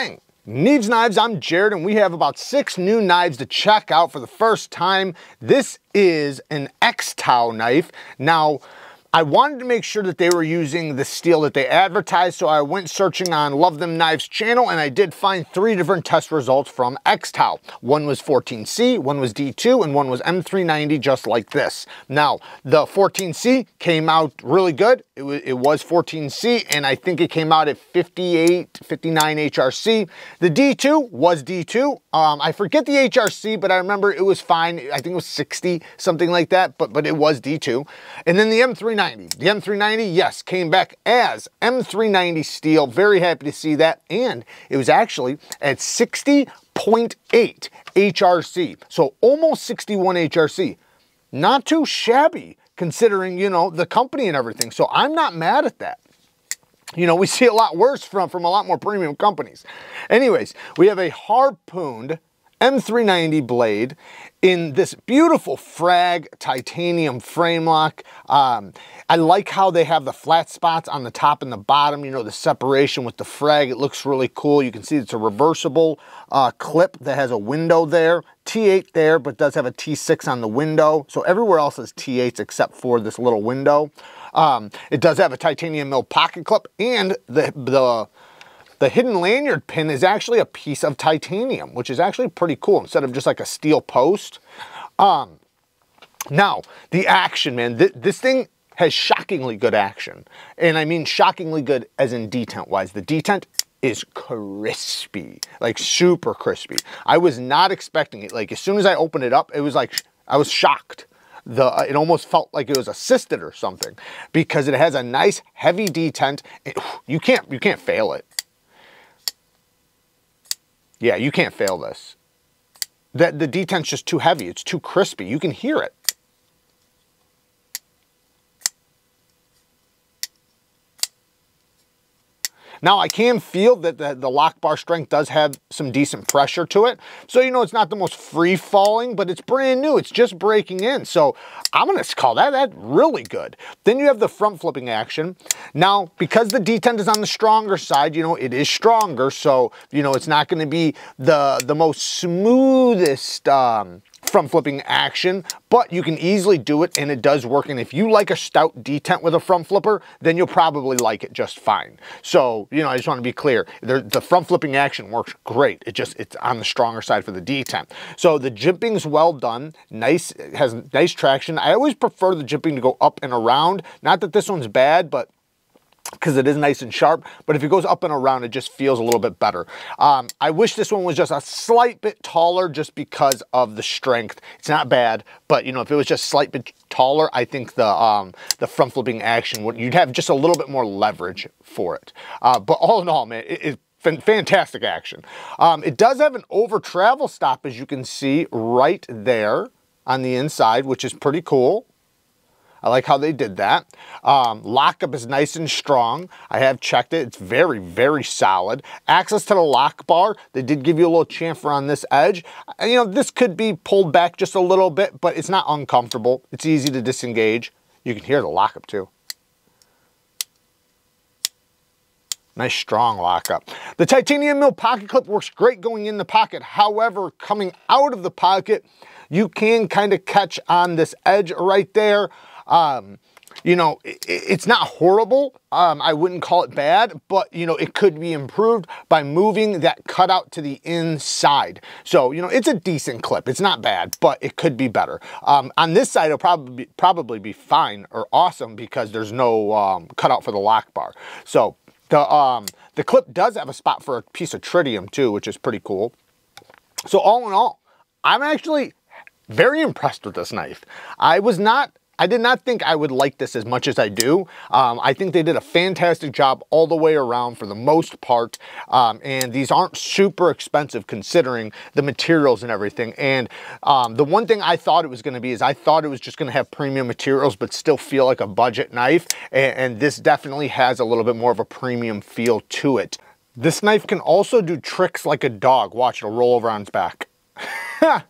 Bang! Neeves Knives, I'm Jared, and we have about six new knives to check out for the first time. This is an X-Tau knife. Now, I wanted to make sure that they were using the steel that they advertised, so I went searching on Love Them Knives channel and I did find three different test results from X-Tau. One was 14C, one was D2, and one was M390, just like this. Now, the 14C came out really good. It was, it was 14C, and I think it came out at 58, 59 HRC. The D2 was D2. Um, I forget the HRC, but I remember it was fine. I think it was 60, something like that, but, but it was D2. And then the M390 M390. The M390, yes, came back as M390 steel. Very happy to see that. And it was actually at 60.8 HRC. So almost 61 HRC. Not too shabby considering, you know, the company and everything. So I'm not mad at that. You know, we see a lot worse from, from a lot more premium companies. Anyways, we have a harpooned M390 blade in this beautiful frag titanium frame lock. Um, I like how they have the flat spots on the top and the bottom, you know, the separation with the frag. It looks really cool. You can see it's a reversible uh, clip that has a window there. T8 there, but does have a T6 on the window. So everywhere else is T8s except for this little window. Um, it does have a titanium mill pocket clip and the, the the hidden lanyard pin is actually a piece of titanium, which is actually pretty cool instead of just like a steel post. Um, now, the action, man, th this thing has shockingly good action. And I mean shockingly good as in detent wise. The detent is crispy, like super crispy. I was not expecting it. Like as soon as I opened it up, it was like, I was shocked. The, uh, it almost felt like it was assisted or something because it has a nice heavy detent. It, you can't, you can't fail it. Yeah, you can't fail this. That the detent's just too heavy. It's too crispy. You can hear it. Now I can feel that the, the lock bar strength does have some decent pressure to it. So, you know, it's not the most free falling, but it's brand new. It's just breaking in. So I'm gonna call that, that really good. Then you have the front flipping action. Now, because the detent is on the stronger side, you know, it is stronger. So, you know, it's not gonna be the, the most smoothest, um, front flipping action, but you can easily do it and it does work. And if you like a stout detent with a front flipper, then you'll probably like it just fine. So, you know, I just want to be clear. The front flipping action works great. It just, it's on the stronger side for the detent. So the jimping's well done. Nice, has nice traction. I always prefer the jimping to go up and around. Not that this one's bad, but because it is nice and sharp, but if it goes up and around, it just feels a little bit better. Um, I wish this one was just a slight bit taller just because of the strength. It's not bad, but you know, if it was just slight bit taller, I think the um, the front flipping action would, you'd have just a little bit more leverage for it. Uh, but all in all, man, it, it fantastic action. Um, it does have an over travel stop, as you can see right there on the inside, which is pretty cool. I like how they did that. Um, lockup is nice and strong. I have checked it. It's very, very solid. Access to the lock bar. They did give you a little chamfer on this edge. Uh, you know, this could be pulled back just a little bit, but it's not uncomfortable. It's easy to disengage. You can hear the lockup too. Nice strong lockup. The titanium mill pocket clip works great going in the pocket. However, coming out of the pocket, you can kind of catch on this edge right there. Um, you know, it, it's not horrible. Um, I wouldn't call it bad, but you know, it could be improved by moving that cutout to the inside. So, you know, it's a decent clip. It's not bad, but it could be better. Um, on this side, it'll probably be, probably be fine or awesome because there's no um, cutout for the lock bar. So the, um, the clip does have a spot for a piece of tritium too, which is pretty cool. So all in all, I'm actually very impressed with this knife. I was not I did not think I would like this as much as I do. Um, I think they did a fantastic job all the way around for the most part. Um, and these aren't super expensive considering the materials and everything. And um, the one thing I thought it was going to be is I thought it was just going to have premium materials but still feel like a budget knife. And, and this definitely has a little bit more of a premium feel to it. This knife can also do tricks like a dog. Watch, it'll roll over on its back.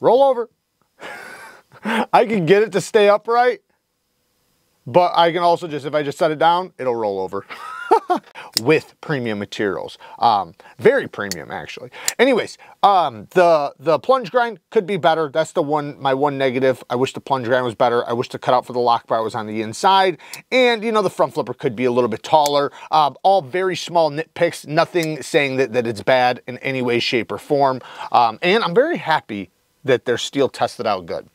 roll over. I can get it to stay upright. But I can also just, if I just set it down, it'll roll over. with premium materials. Um, very premium, actually. Anyways, um, the, the plunge grind could be better. That's the one, my one negative. I wish the plunge grind was better. I wish the cutout for the lock bar was on the inside. And, you know, the front flipper could be a little bit taller. Um, all very small nitpicks, nothing saying that, that it's bad in any way, shape, or form. Um, and I'm very happy that their steel tested out good.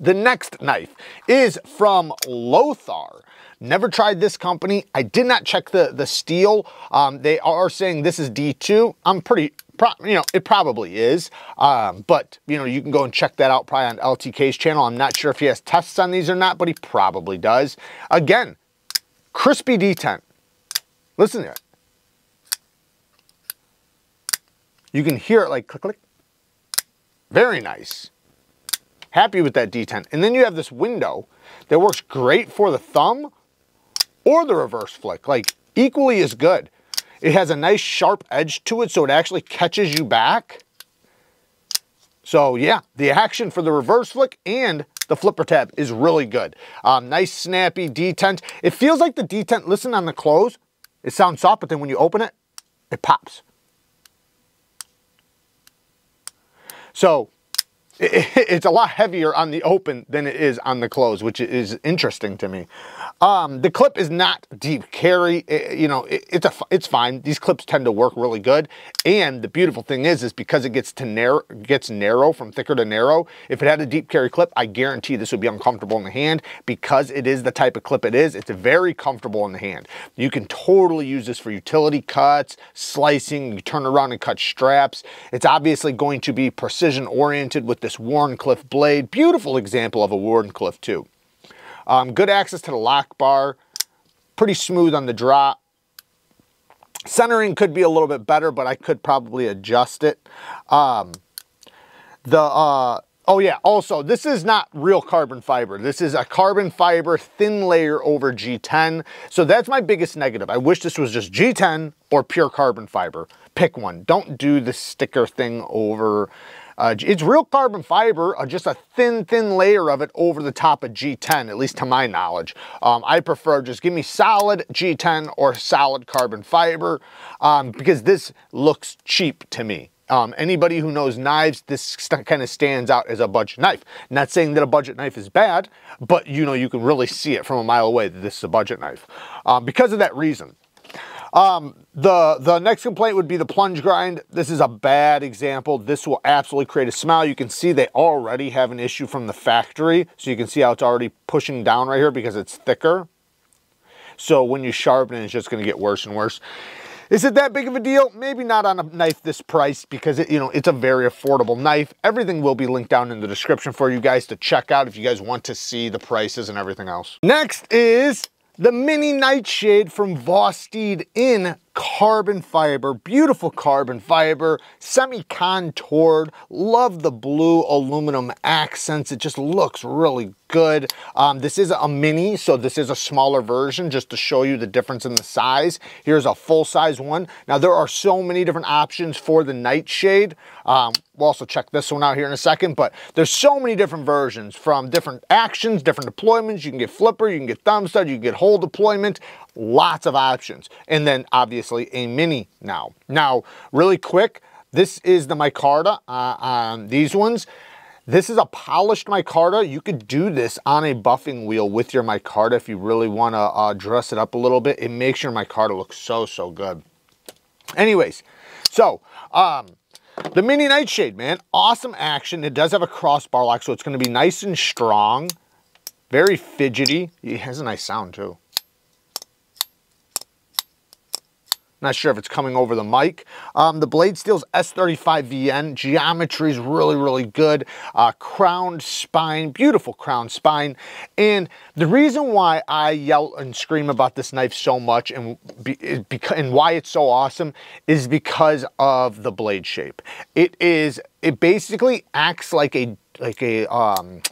The next knife is from Lothar. Never tried this company. I did not check the, the steel. Um, they are saying this is D2. I'm pretty, you know, it probably is. Um, but, you know, you can go and check that out probably on LTK's channel. I'm not sure if he has tests on these or not, but he probably does. Again, crispy detent. Listen to it. You can hear it like click, click. Very nice. Happy with that detent. And then you have this window that works great for the thumb or the reverse flick, like equally as good. It has a nice sharp edge to it so it actually catches you back. So yeah, the action for the reverse flick and the flipper tab is really good. Um, nice snappy detent. It feels like the detent, listen on the close, it sounds soft, but then when you open it, it pops. So it's a lot heavier on the open than it is on the close, which is interesting to me. Um, the clip is not deep carry. It, you know, it, it's a it's fine. These clips tend to work really good. And the beautiful thing is, is because it gets to narrow, gets narrow from thicker to narrow. If it had a deep carry clip, I guarantee this would be uncomfortable in the hand because it is the type of clip it is. It's very comfortable in the hand. You can totally use this for utility cuts, slicing. You turn around and cut straps. It's obviously going to be precision oriented with this Wharncliffe blade. Beautiful example of a Wharncliffe too. Um, good access to the lock bar, pretty smooth on the drop. Centering could be a little bit better, but I could probably adjust it. Um, the, uh, oh yeah, also, this is not real carbon fiber. This is a carbon fiber thin layer over G10. So that's my biggest negative. I wish this was just G10 or pure carbon fiber. Pick one. Don't do the sticker thing over uh, it's real carbon fiber, uh, just a thin, thin layer of it over the top of G10, at least to my knowledge. Um, I prefer just give me solid G10 or solid carbon fiber um, because this looks cheap to me. Um, anybody who knows knives, this kind of stands out as a budget knife. Not saying that a budget knife is bad, but you know, you can really see it from a mile away that this is a budget knife. Um, because of that reason. Um, the, the next complaint would be the plunge grind. This is a bad example. This will absolutely create a smile. You can see they already have an issue from the factory. So you can see how it's already pushing down right here because it's thicker. So when you sharpen it, it's just going to get worse and worse. Is it that big of a deal? Maybe not on a knife this price because it, you know it's a very affordable knife. Everything will be linked down in the description for you guys to check out if you guys want to see the prices and everything else. Next is the mini nightshade from Vosteed in carbon fiber, beautiful carbon fiber, semi-contoured, love the blue aluminum accents. It just looks really good. Um, this is a mini, so this is a smaller version just to show you the difference in the size. Here's a full-size one. Now, there are so many different options for the nightshade. Um, we'll also check this one out here in a second, but there's so many different versions from different actions, different deployments. You can get flipper, you can get thumb stud, you can get hole deployment, lots of options. And then obviously a mini now. Now, really quick, this is the micarta uh, on these ones. This is a polished micarta. You could do this on a buffing wheel with your micarta if you really want to uh, dress it up a little bit. It makes your micarta look so, so good. Anyways, so um, the Mini Nightshade, man, awesome action. It does have a crossbar lock, so it's going to be nice and strong. Very fidgety. It has a nice sound, too. Not sure if it's coming over the mic. Um, the blade steel's S35VN. Geometry is really, really good. Uh, crowned spine, beautiful crowned spine. And the reason why I yell and scream about this knife so much and, be, and why it's so awesome is because of the blade shape. It is, it basically acts like a, like a, um,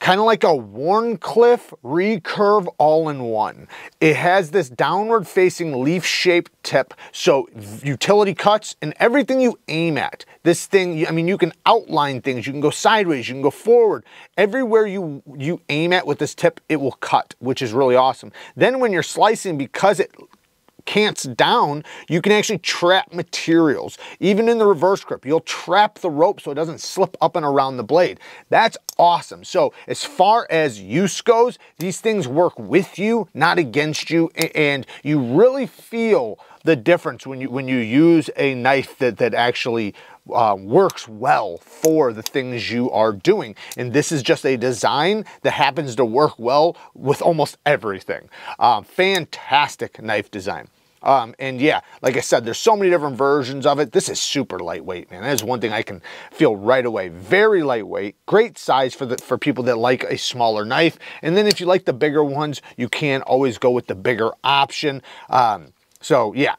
kind of like a Wharncliffe recurve all-in-one. It has this downward facing leaf shaped tip, so utility cuts and everything you aim at. This thing, I mean, you can outline things, you can go sideways, you can go forward. Everywhere you, you aim at with this tip, it will cut, which is really awesome. Then when you're slicing, because it cants down, you can actually trap materials. Even in the reverse grip, you'll trap the rope so it doesn't slip up and around the blade. That's awesome. So as far as use goes, these things work with you, not against you, and you really feel the difference when you when you use a knife that, that actually uh, works well for the things you are doing. And this is just a design that happens to work well with almost everything. Uh, fantastic knife design. Um, and yeah, like I said, there's so many different versions of it. This is super lightweight, man. That is one thing I can feel right away. Very lightweight, great size for the for people that like a smaller knife. And then if you like the bigger ones, you can always go with the bigger option. Um, so yeah,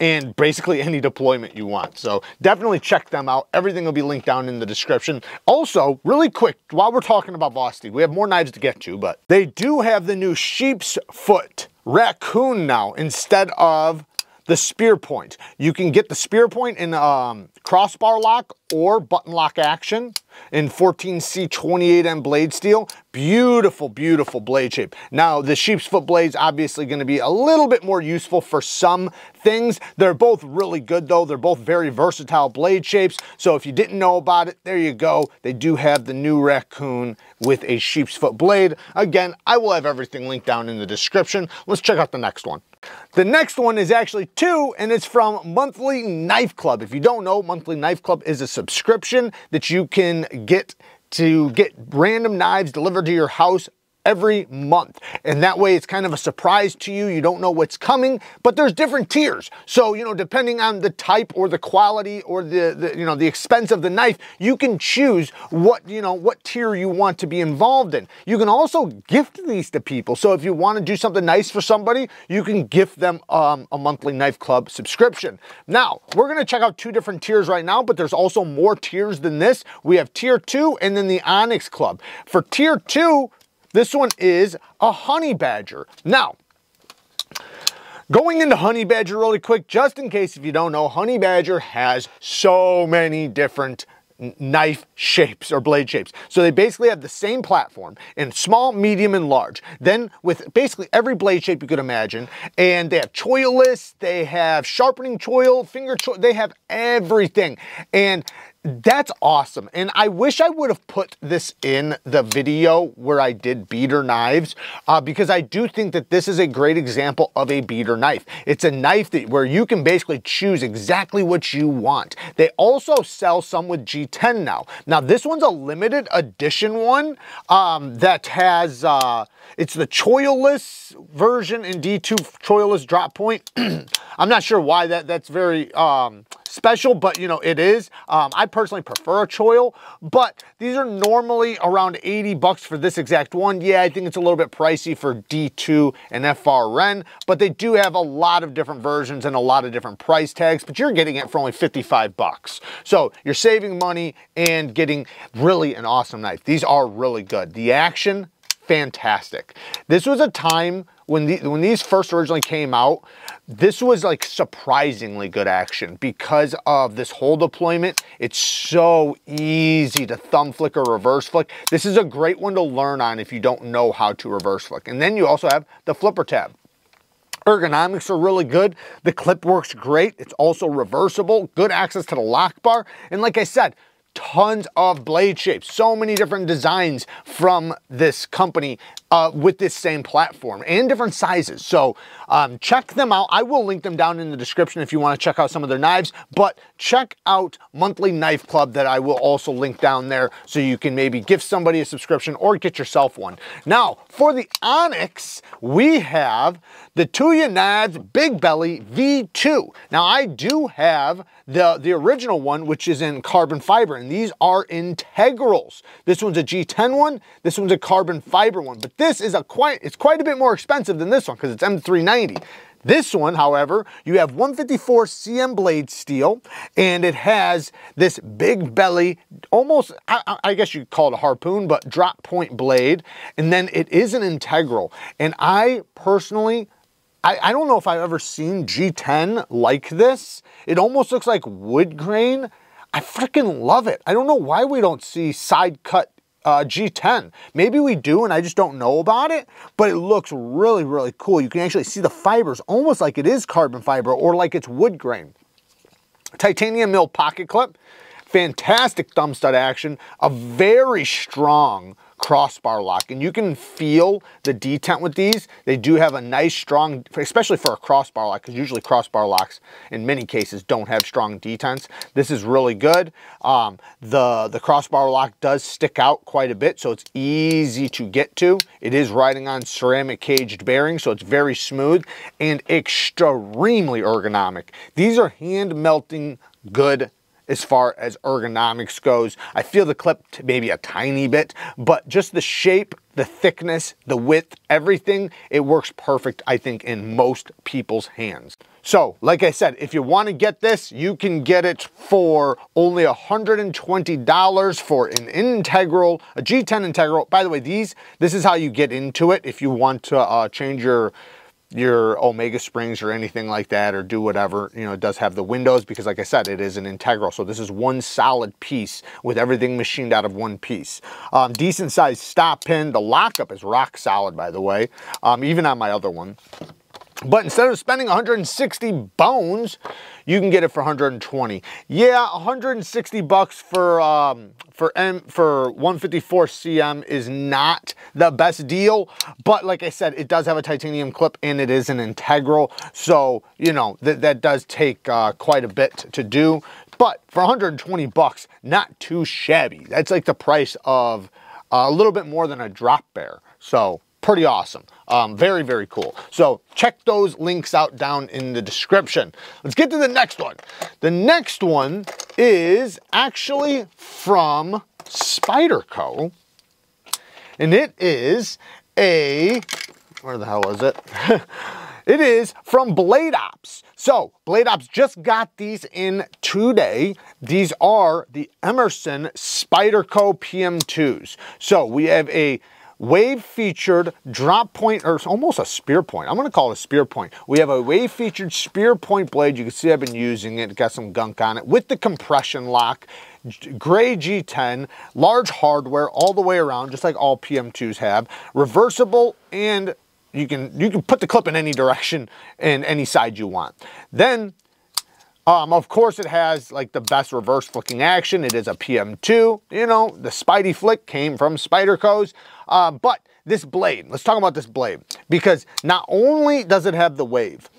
and basically any deployment you want. So definitely check them out. Everything will be linked down in the description. Also, really quick, while we're talking about Vosteed, we have more knives to get to, but they do have the new sheep's foot raccoon now instead of the spear point. You can get the spear point in um, crossbar lock or button lock action in 14C 28N blade steel. Beautiful, beautiful blade shape. Now, the sheep's foot blade's obviously gonna be a little bit more useful for some things. They're both really good though. They're both very versatile blade shapes. So if you didn't know about it, there you go. They do have the new Raccoon with a sheep's foot blade. Again, I will have everything linked down in the description. Let's check out the next one. The next one is actually two, and it's from Monthly Knife Club. If you don't know, Monthly Knife Club is a subscription that you can get to get random knives delivered to your house every month. And that way it's kind of a surprise to you. You don't know what's coming, but there's different tiers. So, you know, depending on the type or the quality or the, the, you know, the expense of the knife, you can choose what, you know, what tier you want to be involved in. You can also gift these to people. So if you want to do something nice for somebody, you can gift them um, a monthly knife club subscription. Now, we're going to check out two different tiers right now, but there's also more tiers than this. We have tier two and then the Onyx Club. For tier two, this one is a honey badger. Now, Going into Honey Badger really quick, just in case if you don't know, Honey Badger has so many different knife shapes or blade shapes. So they basically have the same platform in small, medium, and large. Then with basically every blade shape you could imagine. And they have choilless, they have sharpening choil, finger choil, they have everything. And that's awesome. And I wish I would have put this in the video where I did beater knives uh, because I do think that this is a great example of a beater knife. It's a knife that where you can basically choose exactly what you want. They also sell some with G10 now. Now this one's a limited edition one um, that has, uh, it's the choilless version in D2 choilless drop point. I'm not sure why that that's very um, special, but you know, it is. Um, I personally prefer a choil, but these are normally around 80 bucks for this exact one. Yeah, I think it's a little bit pricey for D2 and FRN, but they do have a lot of different versions and a lot of different price tags, but you're getting it for only 55 bucks. So you're saving money and getting really an awesome knife. These are really good. The action, fantastic. This was a time when, the, when these first originally came out, this was like surprisingly good action because of this whole deployment. It's so easy to thumb flick or reverse flick. This is a great one to learn on if you don't know how to reverse flick. And then you also have the flipper tab. Ergonomics are really good. The clip works great. It's also reversible, good access to the lock bar. And like I said, tons of blade shapes, so many different designs from this company uh, with this same platform and different sizes. So um, check them out. I will link them down in the description if you want to check out some of their knives, but check out Monthly Knife Club that I will also link down there so you can maybe give somebody a subscription or get yourself one. Now, for the Onyx, we have the Tuya Knives Big Belly V2. Now, I do have the, the original one, which is in carbon fiber, and these are integrals. This one's a G10 one, this one's a carbon fiber one, but this is a quite, it's quite a bit more expensive than this one because it's M390. This one, however, you have 154 CM blade steel, and it has this big belly, almost, I, I guess you'd call it a harpoon, but drop point blade, and then it is an integral. And I personally, I, I don't know if I've ever seen G10 like this. It almost looks like wood grain. I freaking love it. I don't know why we don't see side cut uh, G10. Maybe we do and I just don't know about it, but it looks really, really cool. You can actually see the fibers almost like it is carbon fiber or like it's wood grain. Titanium mill pocket clip, fantastic thumb stud action, a very strong crossbar lock. And you can feel the detent with these. They do have a nice strong, especially for a crossbar lock, because usually crossbar locks in many cases don't have strong detents. This is really good. Um, the, the crossbar lock does stick out quite a bit, so it's easy to get to. It is riding on ceramic caged bearings, so it's very smooth and extremely ergonomic. These are hand melting good as far as ergonomics goes. I feel the clip maybe a tiny bit, but just the shape, the thickness, the width, everything, it works perfect, I think, in most people's hands. So, like I said, if you want to get this, you can get it for only $120 for an integral, a G10 integral. By the way, these, this is how you get into it if you want to uh, change your your Omega Springs or anything like that or do whatever. You know, it does have the windows because like I said, it is an integral. So this is one solid piece with everything machined out of one piece. Um, decent sized stop pin. The lockup is rock solid, by the way, um, even on my other one. But instead of spending 160 bones, you can get it for 120. Yeah, 160 bucks for um, for M for 154 CM is not the best deal, but like I said, it does have a titanium clip and it is an integral, so you know that that does take uh, quite a bit to do. But for 120 bucks, not too shabby. That's like the price of a little bit more than a drop bear. So pretty awesome. Um, very, very cool. So check those links out down in the description. Let's get to the next one. The next one is actually from Spyderco. And it is a, where the hell is it? It is from Blade Ops. So Blade Ops just got these in today. These are the Emerson Spyderco PM2s. So we have a wave featured drop point, or almost a spear point. I'm gonna call it a spear point. We have a wave featured spear point blade. You can see I've been using it, it got some gunk on it with the compression lock, gray G10, large hardware all the way around, just like all PM2s have, reversible and you can you can put the clip in any direction and any side you want. Then um, of course, it has like the best reverse flicking action. It is a PM2. You know, the Spidey flick came from Spyderco's. Uh, but this blade, let's talk about this blade. Because not only does it have the wave,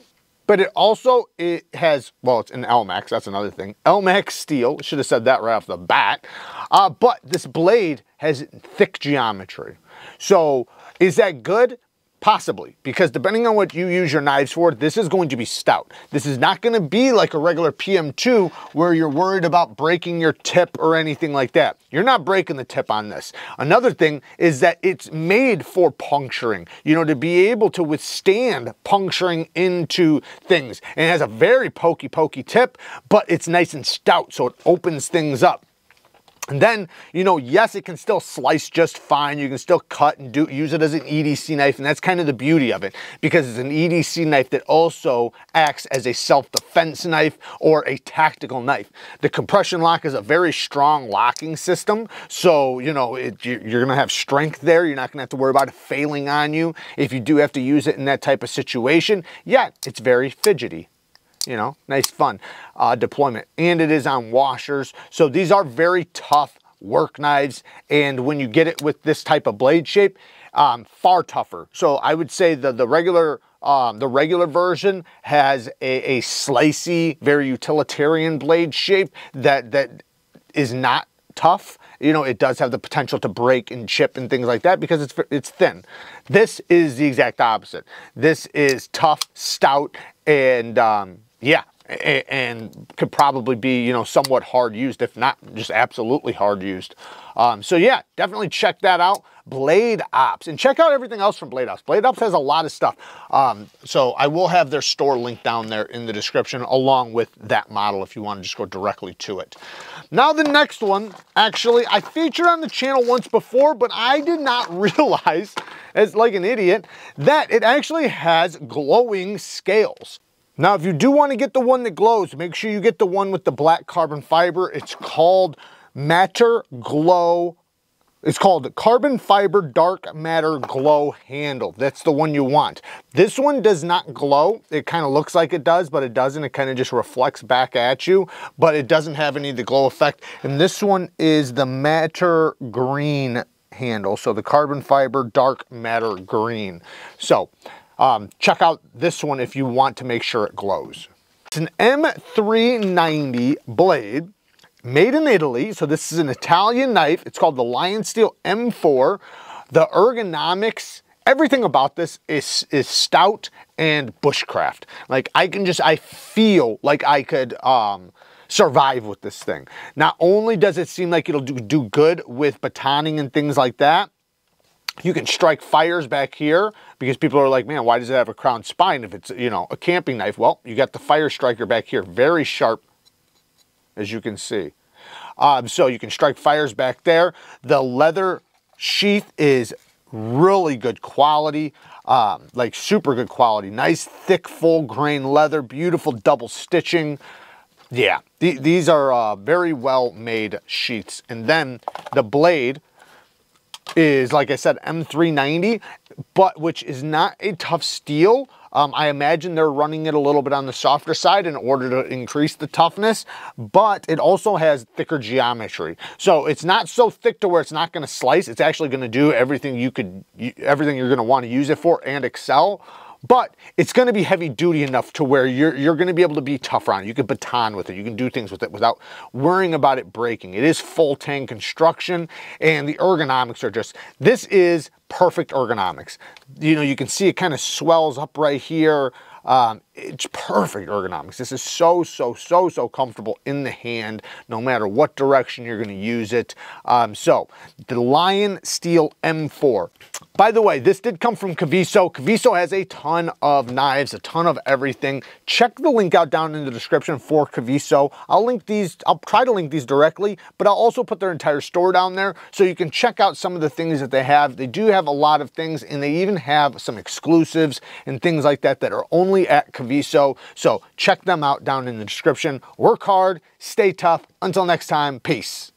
but it also it has, well, it's an Elmax, that's another thing. Elmax steel, should have said that right off the bat. Uh, but this blade has thick geometry. So is that good? Possibly, because depending on what you use your knives for, this is going to be stout. This is not going to be like a regular PM2 where you're worried about breaking your tip or anything like that. You're not breaking the tip on this. Another thing is that it's made for puncturing, you know, to be able to withstand puncturing into things. And it has a very pokey, pokey tip, but it's nice and stout, so it opens things up. And then, you know, yes, it can still slice just fine. You can still cut and do use it as an EDC knife. And that's kind of the beauty of it because it's an EDC knife that also acts as a self-defense knife or a tactical knife. The compression lock is a very strong locking system. So, you know, it, you're going to have strength there. You're not going to have to worry about it failing on you if you do have to use it in that type of situation. Yet, it's very fidgety you know, nice fun uh, deployment. And it is on washers. So these are very tough work knives. And when you get it with this type of blade shape, um, far tougher. So I would say the, the regular um, the regular version has a, a slicey, very utilitarian blade shape that that is not tough. You know, it does have the potential to break and chip and things like that because it's it's thin. This is the exact opposite. This is tough, stout, and um, yeah, and could probably be, you know, somewhat hard used, if not just absolutely hard used. Um, so yeah, definitely check that out. Blade Ops. And check out everything else from Blade Ops. Blade Ops has a lot of stuff. Um, so I will have their store link down there in the description along with that model if you want to just go directly to it. Now the next one, actually, I featured on the channel once before, but I did not realize, as like an idiot, that it actually has glowing scales. Now, if you do want to get the one that glows, make sure you get the one with the black carbon fiber. It's called Matter Glow it's called Carbon Fiber Dark Matter Glow Handle. That's the one you want. This one does not glow. It kind of looks like it does, but it doesn't. It kind of just reflects back at you, but it doesn't have any of the glow effect. And this one is the Matter Green handle. So the Carbon Fiber Dark Matter Green. So um, check out this one if you want to make sure it glows. It's an M390 blade made in Italy. So this is an Italian knife. It's called the Lion Steel M4. The ergonomics, everything about this is, is stout and bushcraft. Like I can just, I feel like I could um, survive with this thing. Not only does it seem like it'll do, do good with batoning and things like that, you can strike fires back here because people are like, man, why does it have a crown spine if it's, you know, a camping knife? Well, you got the fire striker back here, very sharp, as you can see. Um, so you can strike fires back there. The leather sheath is really good quality, um, like super good quality. Nice, thick, full grain leather, beautiful double stitching. Yeah, th these are uh, very well made sheaths. And then the blade is, like I said, M390, but which is not a tough steel, um, I imagine they're running it a little bit on the softer side in order to increase the toughness, but it also has thicker geometry. So it's not so thick to where it's not gonna slice. It's actually gonna do everything you could, everything you're gonna wanna use it for and excel but it's going to be heavy duty enough to where you're, you're going to be able to be tougher on it. You can baton with it. You can do things with it without worrying about it breaking. It is full tang construction and the ergonomics are just, this is perfect ergonomics. You know, you can see it kind of swells up right here. Um, it's perfect ergonomics. This is so, so, so, so comfortable in the hand, no matter what direction you're gonna use it. Um, so, the Lion Steel M4. By the way, this did come from Kaviso. Kaviso has a ton of knives, a ton of everything. Check the link out down in the description for Kaviso. I'll link these, I'll try to link these directly, but I'll also put their entire store down there so you can check out some of the things that they have. They do have a lot of things and they even have some exclusives and things like that that are only at Kaviso Viso. So check them out down in the description. Work hard, stay tough. Until next time, peace.